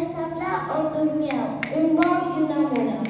Restafla endormia, un bord d'une amour.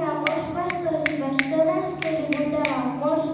Molts pastors i pastores que li portaven molts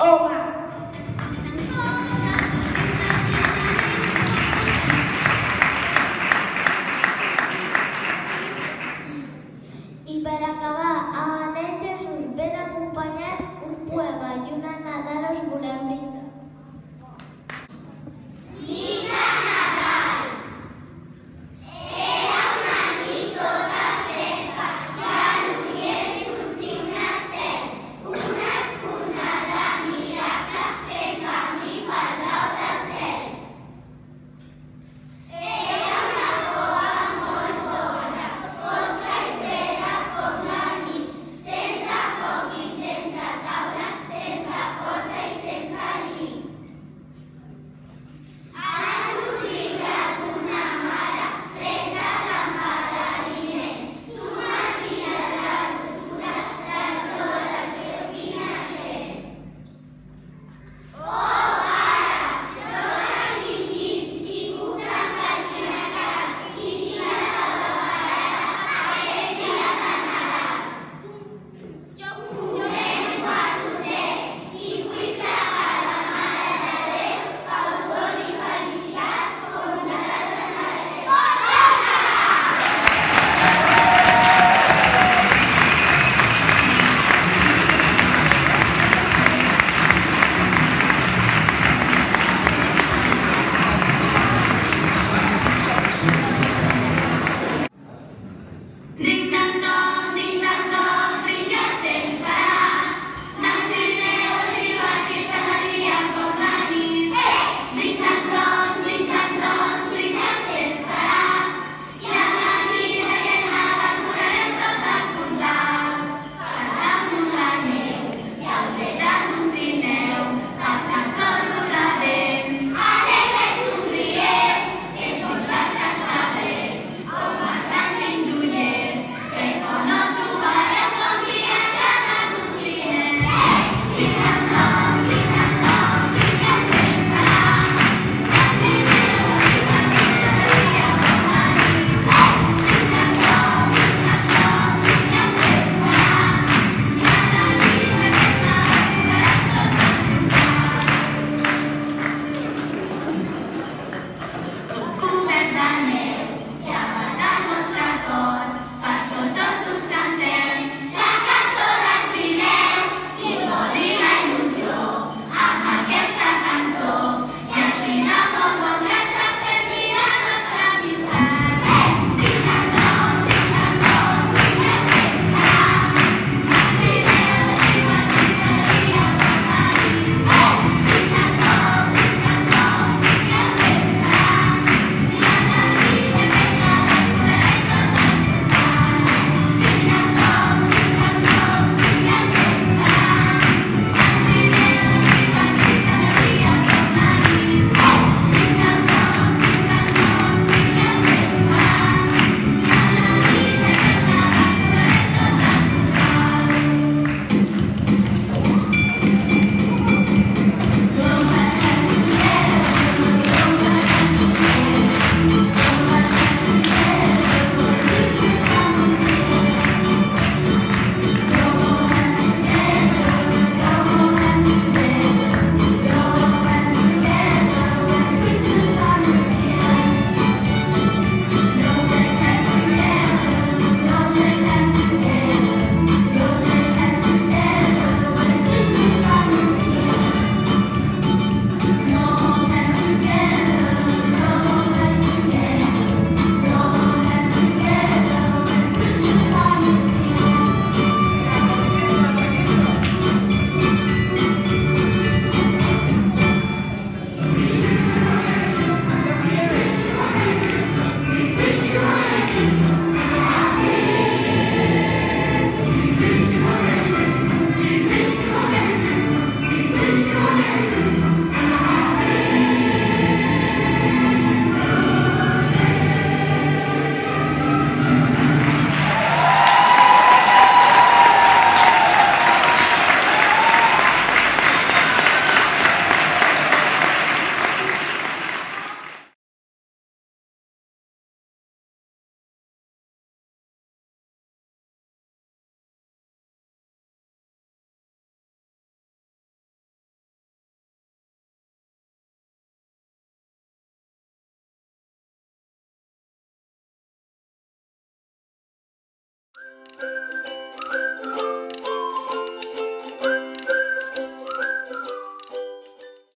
Oh over.